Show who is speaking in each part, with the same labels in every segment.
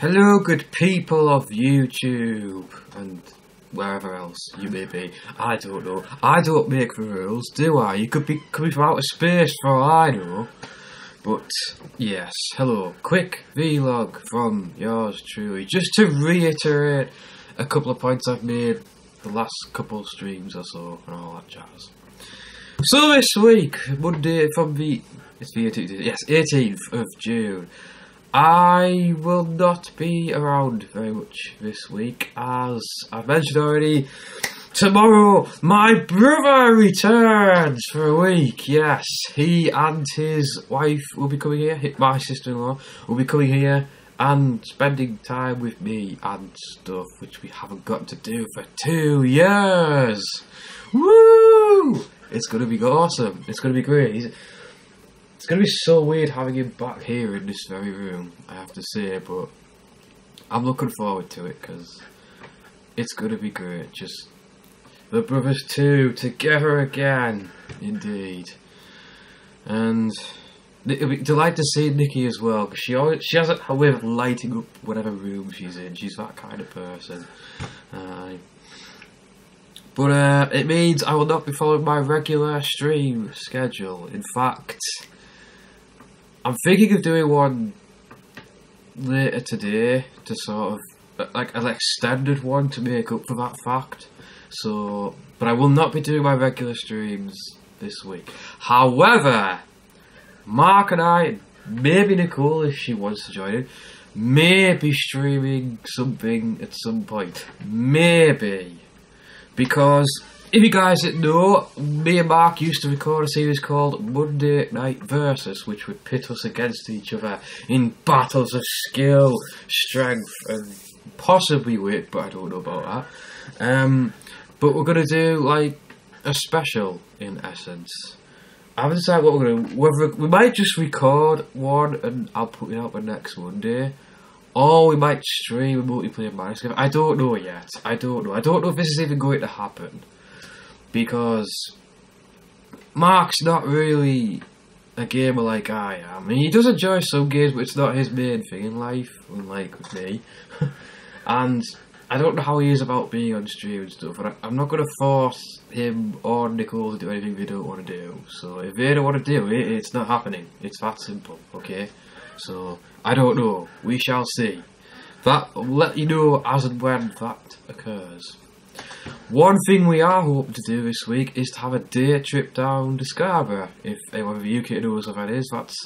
Speaker 1: Hello, good people of YouTube and wherever else you may be. I don't know. I don't make the rules, do I? You could be coming from outer space for all I know. But yes, hello. Quick vlog from yours truly. Just to reiterate a couple of points I've made the last couple streams or so and all that jazz. So this week, Monday from the it's the 18th, yes, 18th of June. I will not be around very much this week, as I've mentioned already. Tomorrow, my brother returns for a week. Yes, he and his wife will be coming here. My sister-in-law will be coming here and spending time with me and stuff, which we haven't got to do for two years. Woo! It's gonna be awesome. It's gonna be great. It's gonna be so weird having him back here in this very room. I have to say, but I'm looking forward to it because it's gonna be great. Just the brothers two together again, indeed. And it'll be delighted to see Nikki as well because she always she has a way of lighting up whatever room she's in. She's that kind of person. Uh, but uh, it means I will not be following my regular stream schedule. In fact, I'm thinking of doing one later today to sort of like an extended one to make up for that fact. So, but I will not be doing my regular streams this week. However, Mark and I, maybe Nicole if she wants to join in, may be streaming something at some point. Maybe. Because if you guys didn't know, me and Mark used to record a series called Monday Night Versus, which would pit us against each other in battles of skill, strength, and possibly wit, but I don't know about that. Um, but we're gonna do like a special in essence. I haven't decided what we're gonna. Whether we might just record one and I'll put it out the next Monday, or we might stream a multiplayer Minecraft. I don't know yet. I don't know. I don't know if this is even going to happen because Mark's not really a gamer like I am. Mean, he does enjoy some games, but it's not his main thing in life, unlike me. and I don't know how he is about being on stream and stuff, and I, am not going to force him or Nicole to do anything they don't want to do. So if they don't want to do it, it's not happening. It's that simple, okay? So, I don't know. We shall see. That will let you know as and when that occurs. One thing we are hoping to do this week is to have a day trip down to Scarborough. If anyone of you knows where that is, that's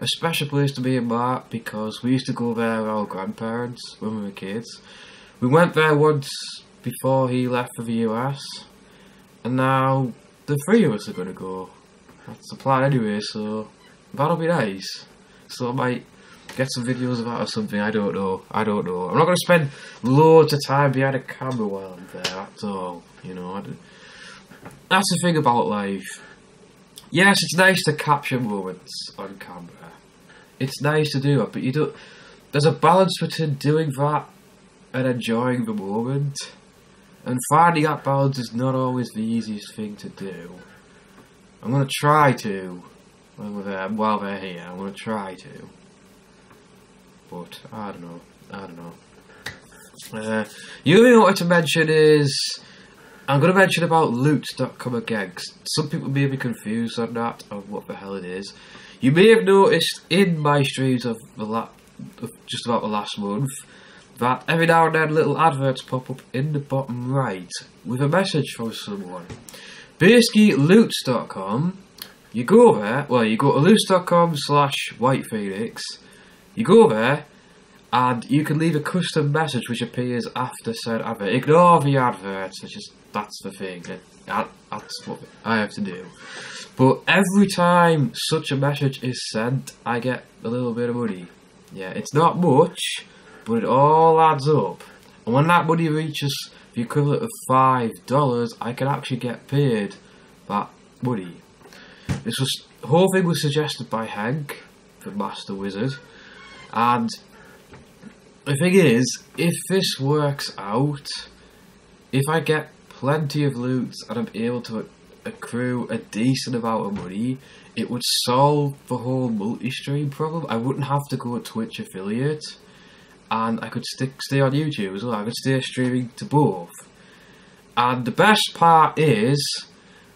Speaker 1: a special place to be in Mark because we used to go there with our grandparents when we were kids. We went there once before he left for the US, and now the three of us are going to go. That's the plan anyway, so that'll be nice. So I get some videos of that or something. I don't know. I don't know. I'm not going to spend loads of time behind a camera while I'm there. That's all. You know. That's the thing about life. Yes, it's nice to capture moments on camera. It's nice to do it, but you don't. There's a balance between doing that and enjoying the moment. And finding that balance is not always the easiest thing to do. I'm going to try to while they're, while they're here. I'm going to try to but I don't know. I don't know. Uh, other thing I wanted to mention is I'm going to mention about loots.com again. some people may be confused on that, of what the hell it is. You may have noticed in my streams of the la just about the last month that every now and then little adverts pop up in the bottom right with a message from someone. Basically, loots.com, you go there, well, you go to loots.com slash white phoenix you go there, and you can leave a custom message which appears after said advert. Ignore the adverts, it's just, that's the thing. that's what I have to do. But every time such a message is sent, I get a little bit of money. Yeah, it's not much, but it all adds up. And when that money reaches the equivalent of $5, I can actually get paid that money. This was, whole thing was suggested by Hank, the Master Wizard. And the thing is, if this works out, if I get plenty of loot and I'm able to accrue a decent amount of money, it would solve the whole multi-stream problem. I wouldn't have to go a Twitch affiliate, and I could stick stay on YouTube as well. I could stay streaming to both. And the best part is,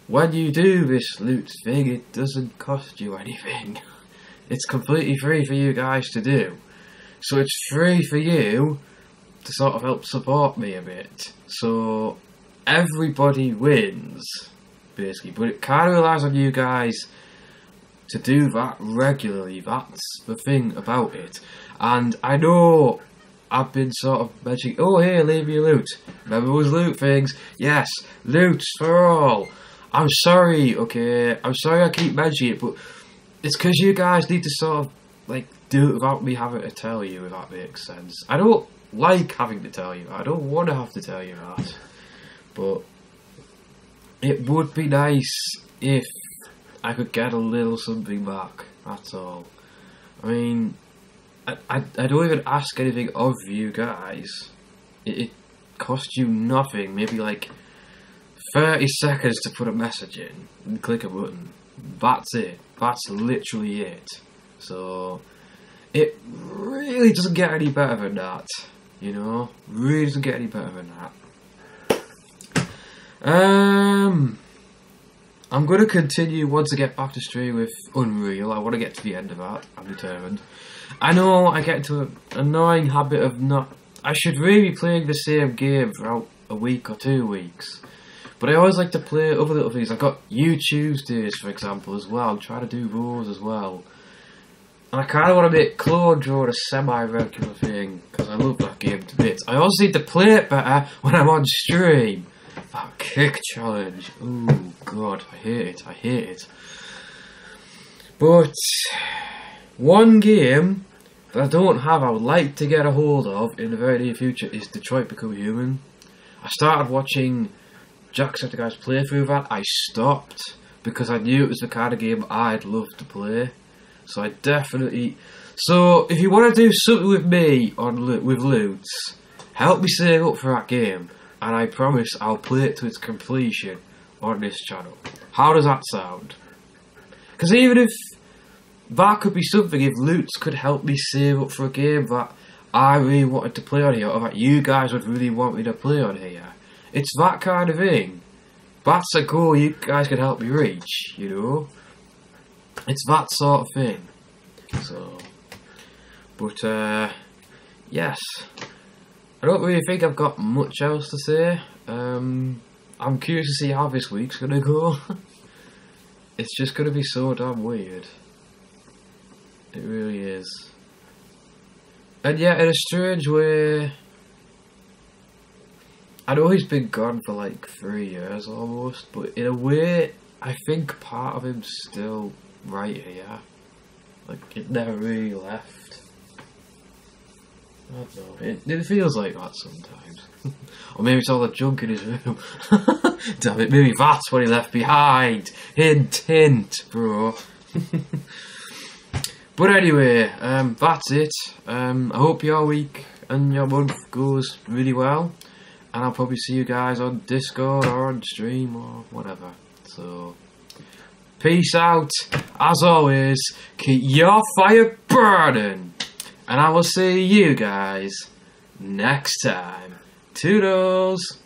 Speaker 1: when you do this loot thing, it doesn't cost you anything. It's completely free for you guys to do. So it's free for you to sort of help support me a bit. So everybody wins, basically. But it kind of relies on you guys to do that regularly. That's the thing about it. And I know I've been sort of mentioning, oh, here, leave your loot. Remember those loot things? Yes, loot for all. I'm sorry, okay? I'm sorry I keep mentioning it, but it's because you guys need to sort of, like, do it without me having to tell you, if that makes sense. I don't like having to tell you I don't want to have to tell you that. But it would be nice if I could get a little something back, that's all. I mean, I, I, I don't even ask anything of you guys. It, it costs you nothing, maybe like 30 seconds to put a message in and click a button. That's it. That's literally it. So, it really doesn't get any better than that. You know? Really doesn't get any better than that. Um, I'm going to continue once I get back to stream with Unreal. I want to get to the end of that. I'm determined. I know I get into an annoying habit of not... I should really be playing the same game throughout a week or two weeks. But I always like to play other little things. I've got You Tuesdays, for example, as well. I'm trying to do those as well. And I kind of want to make Clone Drone a semi-regular thing, because I love that game to bits. I also need to play it better when I'm on stream. That kick challenge. Oh god, I hate it, I hate it. But, one game that I don't have, I would like to get a hold of in the very near future is Detroit Become Human. I started watching Jacksepticeye's playthrough that. I stopped because I knew it was the kind of game I'd love to play. So I definitely. So if you want to do something with me on with loots, help me save up for that game, and I promise I'll play it to its completion on this channel. How does that sound? Because even if that could be something, if loots could help me save up for a game that I really wanted to play on here, or that you guys would really want me to play on here, it's that kind of thing. That's a goal you guys could help me reach, you know? It's that sort of thing. So, but uh, yes, I don't really think I've got much else to say. Um, I'm curious to see how this week's gonna go. it's just gonna be so damn weird. It really is. And yeah, in a strange way, I know he's been gone for like three years almost, but in a way, I think part of him's still right here. Like, it never really left. I don't know. It, it feels like that sometimes. or maybe it's all the junk in his room. Damn it, maybe that's what he left behind. Hint, hint, bro. but anyway, um, that's it. Um, I hope your week and your month goes really well. And I'll probably see you guys on Discord or on stream or whatever. So... Peace out. As always, keep your fire burning. And I will see you guys next time. Toodles.